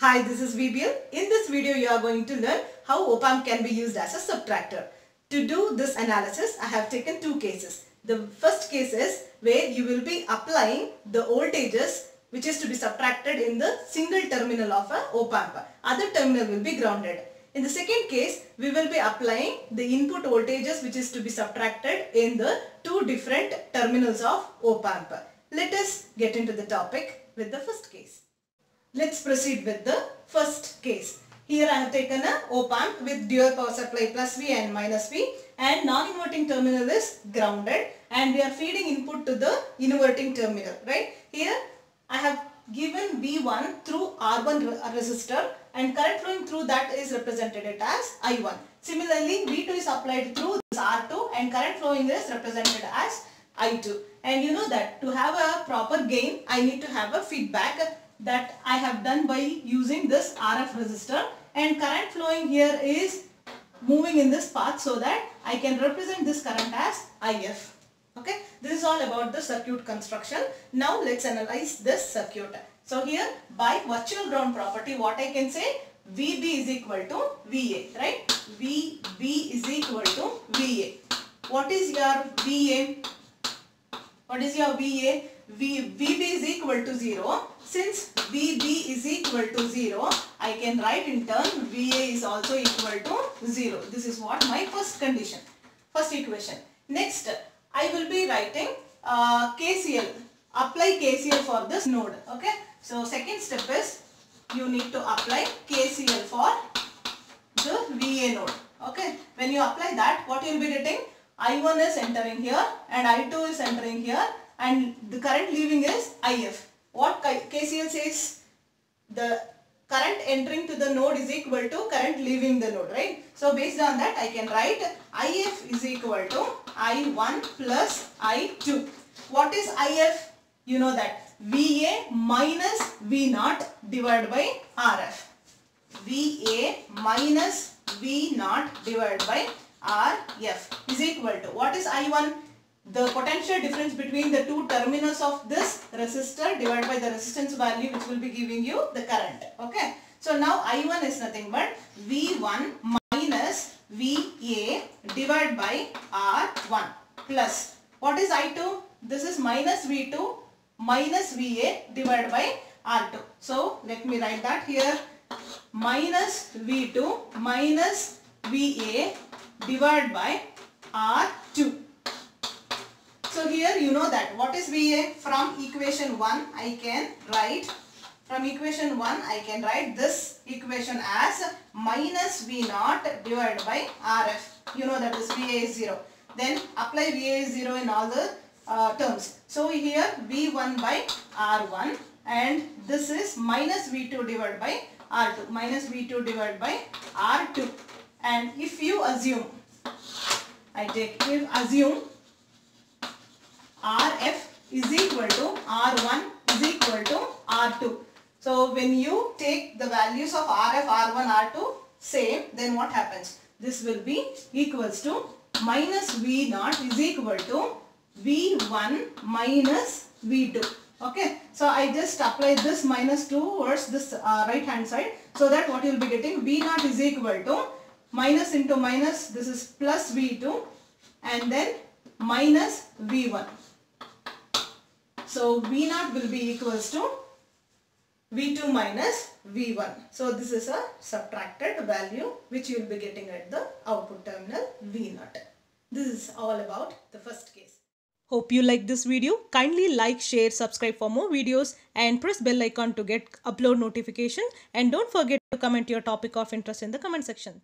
Hi, this is VBL. In this video, you are going to learn how op-amp can be used as a subtractor. To do this analysis, I have taken two cases. The first case is where you will be applying the voltages which is to be subtracted in the single terminal of a op-amp. Other terminal will be grounded. In the second case, we will be applying the input voltages which is to be subtracted in the two different terminals of op-amp. Let us get into the topic with the first case. Let's proceed with the first case. Here I have taken a op-amp with dual power supply plus V and minus V and non-inverting terminal is grounded and we are feeding input to the inverting terminal, right? Here I have given V1 through R1 resistor and current flowing through that is represented as I1. Similarly, V2 is applied through this R2 and current flowing is represented as I2. And you know that to have a proper gain, I need to have a feedback that I have done by using this RF resistor and current flowing here is moving in this path so that I can represent this current as IF. Okay, this is all about the circuit construction. Now let's analyze this circuit. So here by virtual ground property what I can say VB is equal to VA, right? VB is equal to VA. What is your VA? What is your VA? V, VB is equal to 0. Since VB is equal to 0, I can write in turn VA is also equal to 0. This is what my first condition, first equation. Next, I will be writing uh, KCL. Apply KCL for this node. Okay. So, second step is you need to apply KCL for the VA node. Okay. When you apply that, what you will be getting? I1 is entering here and I2 is entering here and the current leaving is IF. What KCL says? The current entering to the node is equal to current leaving the node, right? So based on that, I can write IF is equal to I1 plus I2. What is IF? You know that VA minus V0 divided by RF. VA minus V0 divided by RF is equal to what is I1? The potential difference between the two terminals of this resistor divided by the resistance value which will be giving you the current. Okay. So now I1 is nothing but V1 minus VA divided by R1 plus what is I2? This is minus V2 minus VA divided by R2. So let me write that here minus V2 minus VA divided by R2. So here you know that what is VA from equation 1 I can write from equation 1 I can write this equation as minus V0 divided by RF. You know that is VA is 0. Then apply VA is 0 in all the uh, terms. So here V1 by R1 and this is minus V2 divided by R2 minus V2 divided by R2 and if you assume I take if assume RF is equal to R1 is equal to R2 so when you take the values of RF R1 R2 same then what happens? This will be equals to minus V0 is equal to V1 minus V2 okay? So I just apply this minus 2 towards this uh, right hand side. So that what you will be getting? V0 is equal to minus into minus this is plus V2 and then minus V1 so V0 will be equals to V2 minus V1 so this is a subtracted value which you will be getting at the output terminal V0 this is all about the first case Hope you like this video. Kindly like, share, subscribe for more videos and press bell icon to get upload notification and don't forget to comment your topic of interest in the comment section.